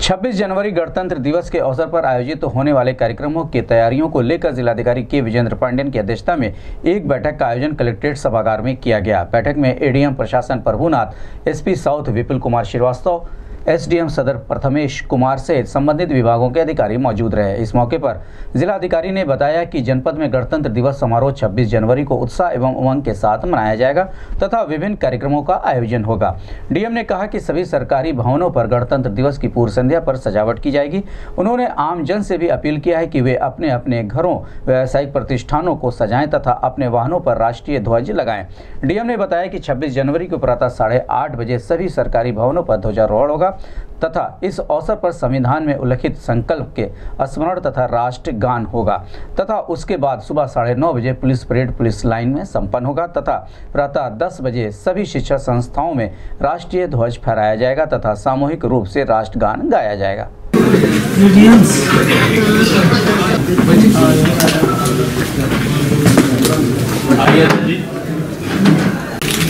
26 जनवरी गणतंत्र दिवस के अवसर पर आयोजित तो होने वाले कार्यक्रमों की तैयारियों को लेकर जिलाधिकारी के विजेंद्र पांडेन की अध्यक्षता में एक बैठक का आयोजन कलेक्ट्रेट सभागार में किया गया। बैठक में एडीएम प्रशासन Prabhunath, SP south Vipul Kumar Srivastava SDM Sadar Prathmesh Kumar सहित संबंधित विभागों के अधिकारी मौजूद रहे। इस मौके पर जिलाधिकारी ने बताया कि जनपद में गणतंत्र दिवस समारोह 26 जनवरी को उत्साह एवं उमंग के साथ मनाया जाएगा तथा विभिन्न कार्यक्रमों का आयोजन होगा। डीएम ने कहा कि सभी सरकारी भवनों पर गणतंत्र दिवस की पूर्व संध्या पर सजावट की जाएगी। उन्होंने आम जन से भी अपील किया है कि वे अपने अपने घरों, व्यावसायिक प्रतिष्ठानों को सजाएँ तथा अपने वाहनों पर राष्ट्रीय ध्वज लगाएँ। डीएम ने बताया कि 26 जनवरी को प्रातः साढ़े आठ बजे सभी सरकारी भवनों पर ध्वजारोहण होगा। तथा इस अवसर पर संविधान में उल्लिखित संकल्प के स्मरण तथा राष्ट्र गान होगा। तथा उसके बाद सुबह साढ़े नौ बजे पुलिस परेड पुलिस लाइन में संपन्न होगा तथा प्रातः दस बजे सभी शिक्षा संस्थाओं में राष्ट्रीय ध्वज फहराया जाएगा तथा सामूहिक रूप से राष्ट्रगान गाया जाएगा।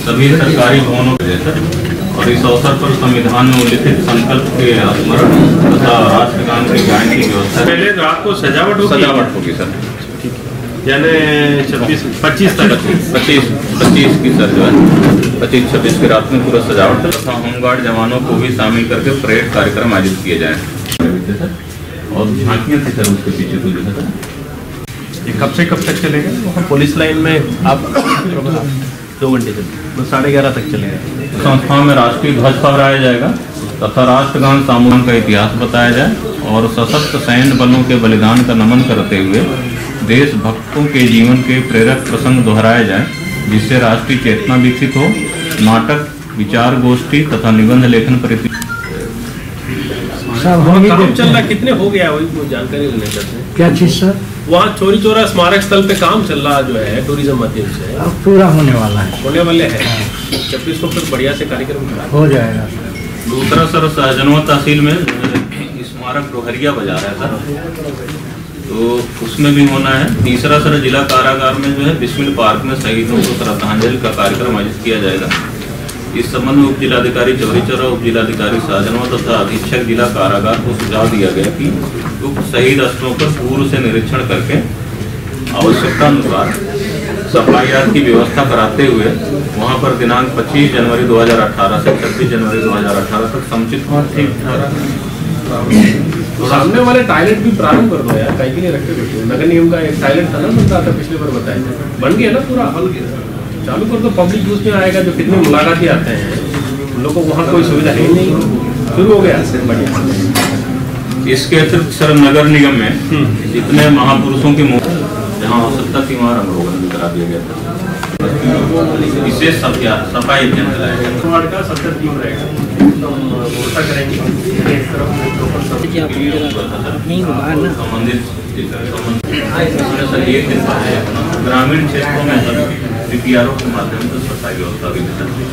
सभी सरकारी भवनों और इस अवसर पर संविधान में उल्लिखित संकल्प के स्मरण तथा राष्ट्रगान के गायन की व्यवस्था। पहले रात को सजावट होगी? सजावट होगी सर। यानी छब्बीस पच्चीस तक। पच्चीस पच्चीस की सर जो है पच्चीस छब्बीस की रात में पूरा सजावट तथा होमगार्ड जवानों को भी शामिल करके परेड कार्यक्रम आयोजित किए जाए। और झांकियाँ थी सर उसके पीछे कुछ सर ये कब से कब तक चलेगा? वहाँ पुलिस लाइन में आप दो घंटे चले तो साढ़े ग्यारह तक चलेगा। संस्थाओं में राष्ट्रीय ध्वज फहराया जाएगा तथा राष्ट्रगान सामूहन का इतिहास बताया जाए और सशक्त सैन्य बलों के बलिदान का नमन करते हुए देशभक्तों के जीवन के प्रेरक प्रसंग दोहराए जाए, जिससे राष्ट्रीय चेतना विकसित हो, नाटक, विचार गोष्ठी तथा निबंध लेखन पर वहाँ काम चल रहा कितने हो गया वही वो जानकारी लेने करते हैं क्या चीज़ सर? वहाँ चोरी चोरा स्मारक स्थल पे काम चल रहा जो है टूरिज़्म माध्यम से। अब पूरा होने वाला है। होने वाले हैं। छब्बीस को फिर बढ़िया से कार्यक्रम हो जाएगा दूसरा सर सहजनवा तहसील में स्मारक डोहरिया बाज़ार है सर। तो उसमें भी होना है। तीसरा सर जिला कारागार में जो है बिस्मिल पार्क में शहीदों को श्रद्धांजलि का कार्यक्रम आयोजित किया जाएगा। इस संबंध में उप जिलाधिकारी चौरी चौरा उप जिलाधिकारी शाहजनवा तथा अधीक्षक जिला कारागार को सुझाव दिया गया कि उक्त शहीद स्थलों पर पूर्व से निरीक्षण करके आवश्यकता अनुसार सफाईयात की व्यवस्था कराते हुए वहाँ पर दिनांक 25 जनवरी 2018 से 26 जनवरी 2018 तक समुचित ठीक सामने वाले टॉयलेट भी प्रारंभ कर दो यार कहीं के लिए रखे बैठे नगर निगम का एक टॉयलेट था ना बन था पिछले बार बताया। बन गया ना पूरा? बन गया। चालू कर दो पब्लिक यूज़ में आएगा जो कितने मुलाकाती आते हैं उन लोग को वहाँ कोई सुविधा है नहीं। शुरू हो गया बढ़िया। इसके अतिरिक्त सर नगर निगम में जितने महापुरुषों की मूर्ति जहाँ हो सकता थी वहाँ रंगरोगन भी करा दिया गया था। विशेष सफ़ाई सफ़ाई अभियान चलाया गया। का सबसे टीम रहेगा। करेंगे संबंधित ग्रामीण क्षेत्रों में डीपीआरओ के माध्यम से स्वच्छता व्यवस्था अभियान